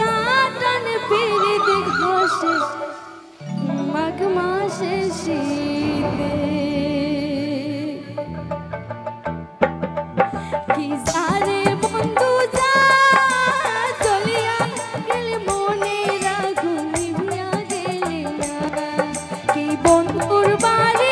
কাটান পিরিত ঘষে, মাঘ মাসে শীতে। কি জানে বন্ধু, যা চলিয়া গেল মনে রাখুন কি বন্ধুর বাড়ি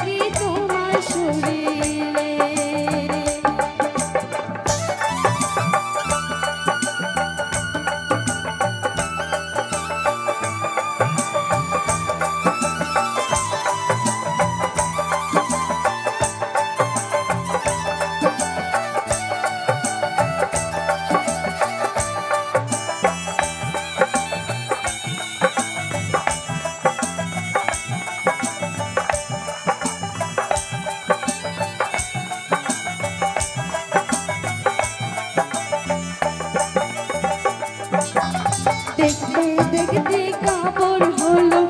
দেখতে দেখতে কাপড় হলো